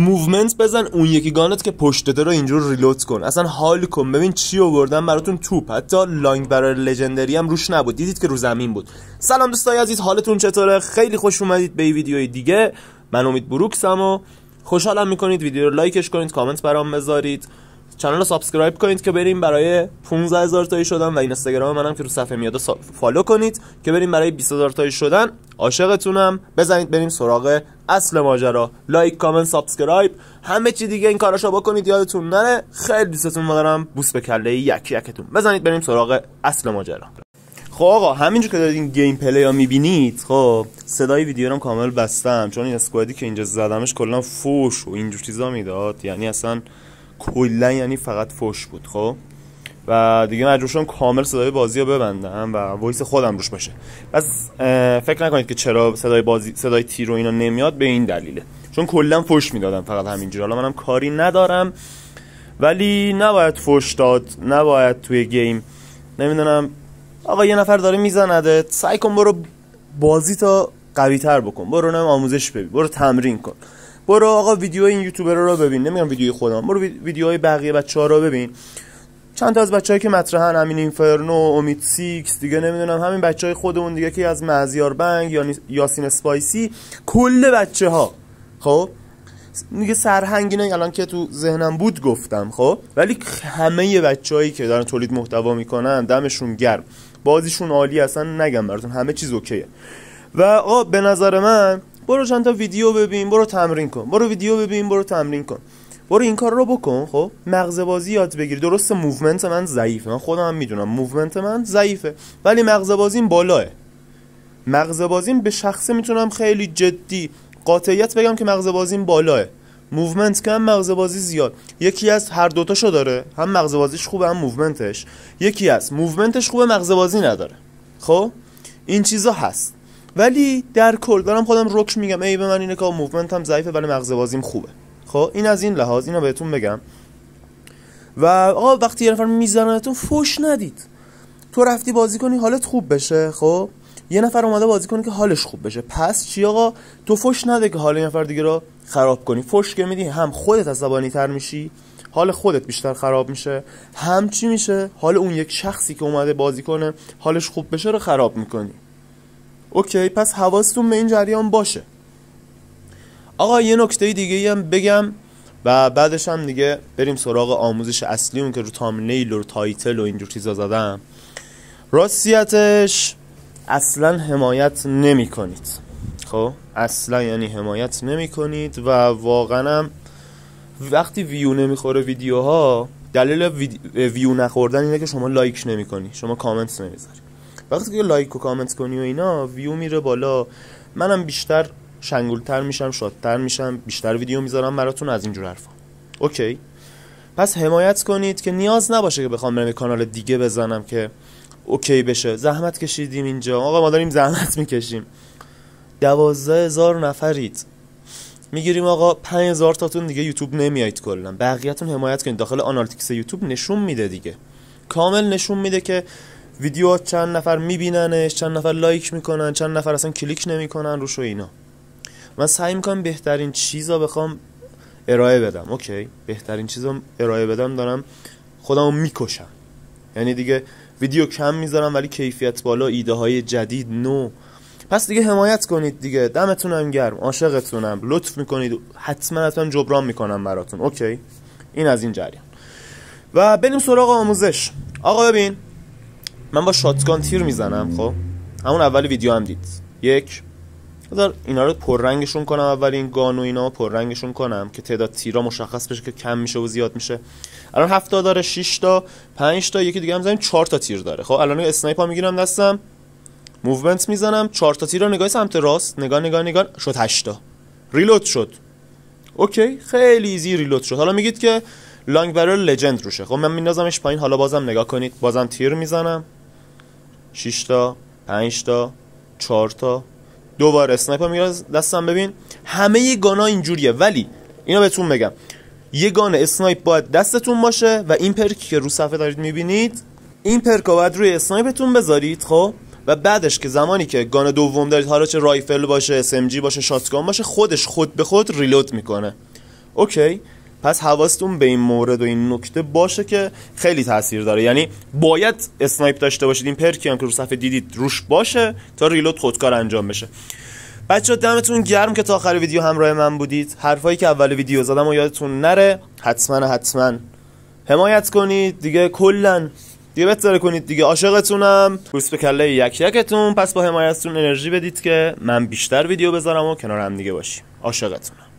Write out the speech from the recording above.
movement بزن اون یکی gun ت که پشتته رو اینجور reload کن. اصلا حال کن. ببین چی آوردن براتون توپ. حتی لانگ برای legendary هم روش نبود. دیدید که رو زمین بود. سلام دوستای عزیز حالتون چطوره؟ خیلی خوش اومدید به ویدیوی دیگه. من امید بروکسم و خوشحالم می‌کنید. ویدیو رو لایکش کنید کامنت برام بذارید. channel رو subscribe کنید که بریم برای 15 هزار تایی شدن و اینستاگرام منم که رو صفحه میاد follow کنید که بریم برای 20 هزار تایی شدن. عاشقتونم. بزنید بریم سراغ اصل ماجرا. لایک کامنت subscribe. همه چی دیگه این کاراشو بکنید یادتون نره. خیلی دوستتون دارم. بوس به کله یک یکتون. بزنید بریم سراغ اصل ماجرا. خب آقا همینجور که دارید این gameplay ها می‌بینید خب صدای ویدیو رو کامل بستم. چون این squad ی که اینجا زدمش کلا فوش و اینجور چیزا می‌داد. یعنی اصلا کلا یعنی فقط فوش بود خب؟ و دیگه مجبور کامل صدای بازی رو ببندم و voice خودم روش باشه. پس فکر نکنید که چرا صدای بازی صدای تیر و اینا نمیاد به این دلیله. چون کلا فوش می‌دادم فقط همینجوری. حالا منم کاری ندارم ولی نباید فوش داد نباید توی گیم. نمی‌دونم. آقا یه نفر داره میزنده. سعی کن برو بازی تا قوی تر بکن. برو نم آموزش ببین. برو تمرین کن. برو آقا ویدیو این یوتیوبر رو ببین. نمیگم ویدیو خودم. برو ویدیوهای بقیه بچه ها رو ببین. چند تا از بچه‌هایی که مطرحن همین اینفرنو امید سیکس دیگه نمی‌دونم همین بچه های خودمون دیگه که از مازیار بنگ یا یاسین اسپایسی کل بچه ها خب؟ دیگه سرهنگی نه الان که تو ذهنم بود گفتم خب؟ ولی همه بچههایی که دارن تولید محتوا می‌کنن دمشون گرم. بازیشون عالی اصلا نگم براتون همه چیز okay ه. و آقا به نظر من برو چند تا ویدیو ببین برو تمرین کن. برو ویدیو ببین برو تمرین کن. برو این کار رو بکن خب؟ مغز بازی یاد بگیر. درست movement من ضعیفه. من خودم هم می‌دونم. movement من ضعیفه. ولی مغز بازیم بالاه. مغز بازیم به شخصه می‌تونم خیلی جدی قاطعیت بگم که مغز بازیم بالاه. movement کم مغز بازی زیاد. یکی از هر دوتاشو داره. هم مغز بازیش خوبه هم movement ش. یکی از. movement ش خوبه مغز بازی نداره. خب؟ این چیزا هست. ولی در کل دارم خودم رکش میگم عیب من اینه که movement هم ضعیفه ولی مغز بازیم خوبه. خب این از این لحاظ اینو بهتون بگم. و آقا وقتی یه نفر میزنتون فوش ندید. تو رفتی بازی کنی حالت خوب بشه خب؟ یه نفر اومده بازی کنه که حالش خوب بشه. پس چی آقا؟ تو فوش نده که حال یه نفر دیگه رو خراب کنی. فوش که میدی هم خودت عصبانی تر میشی حال خودت بیشتر خراب میشه. هم چی میشه؟ حال اون یک شخصی که اومده بازی کنه حالش خوب بشه رو خراب می‌کنی. اوکی پس حواستون به این جریان باشه. آقا یه نکته دیگه هم بگم و بعدش هم دیگه بریم سراغ آموزش اصلی اون که رو thumbnail و title و اینجور چیزا زدم. راستیتش اصلا حمایت نمی کنید خب؟ اصلا یعنی حمایت نمی کنید و واقعا هم وقتی ویو نمی‌خوره ویدیوها دلیل ویو نخوردن اینه که شما لایک نمی کنی شما کامنت نمی‌ذاری. وقتی که لایک و کامنت کنی و اینا ویو میره بالا. منم بیشتر شنگولتر میشم شادتر میشم بیشتر ویدیو می‌ذارم براتون از اینجور حرفا. okay. پس حمایت کنید که نیاز نباشه که بخوام برم کانال دیگه بزنم که okay بشه. زحمت کشیدیم اینجا. آقا ما داریم زحمت می‌کشیم. دوازده هزار نفرید. می‌گیریم آقا پنج هزار تاتون دیگه یوتیوب نمیایید کلا. بقیهتون حمایت کنید. داخل analytics یوتیوب نشون میده دیگه. کامل نشون میده که ویدیو چند نفر میبیننش چند نفر لایک می‌کنن چند نفر اصلا کلیک نمی‌کنن روش و اینا. من سعی می‌کنم بهترین چیزا بخوام ارائه بدم. okay بهترین چیزا ارائه بدم دارم خودمو می‌کشم. یعنی دیگه ویدیو کم می‌ذارم ولی کیفیت بالا ایده های جدید نو. پس دیگه حمایت کنید دیگه. دمتونم گرم عاشقتونم. لطف می‌کنید. حتما حتما جبران می‌کنم براتون. okay این از این جریان. و بریم سراغ آموزش. آقا ببین من با shotgun تیر می‌زنم خب؟ همون اول ویدیو هم دید. یک بذار اینا رو پررنگشون کنم اول این gun و اینا پررنگشون کنم که تعداد تیرا مشخص بشه که کم میشه و زیاد میشه. الان 7 تا داره 6 تا 5 تا یکی دیگه هم زنیم 4 تا تیر داره. خب الان snipe ها می‌گیرم دستم movement می‌زنم 4 تا تیر رو نگاه سمت راست نگاه نگاه نگاه شد 8 تا. reload شد. okay خیلی easy reload شد. حالا میگید که long barrel legend روشه. خب من میندازمش پایین حالا بازم نگاه کنید. بازم تیر می‌زنم. 6 تا 5 تا 4 تا دوباره sniper می‌گیره دستم ببین همه gun ا اینجوریه. ولی اینا بهتون بگم. یه gun snipe باید دستتون باشه و این perk ی که رو صفحه دارید می‌بینید این perk باید روی snipe تون بذارید خب؟ و بعدش که زمانی که gun دوم دارید حالا چه rifle باشه SMG باشه shotgun باشه خودش خود به خود reload می‌کنه. okay؟ پس حواستون به این مورد و این نکته باشه که خیلی تاثیر داره. یعنی باید snipe داشته باشید این perk ی هم که رو صفحه دیدید روش باشه تا reload خودکار انجام بشه. بچه دمتون گرم که تا آخر ویدیو همراه من بودید. حرفایی که اول ویدیو زدم و یادتون نره. حتما حتما. حمایت کنید دیگه کلا. دیگه بهتره کنید دیگه. عاشقتونم. بوس به کله یک یکتون. پس با حمایتتون انرژی بدید که من بیشتر ویدیو بذارم و کنار هم دیگه باشیم. عاشقتونم.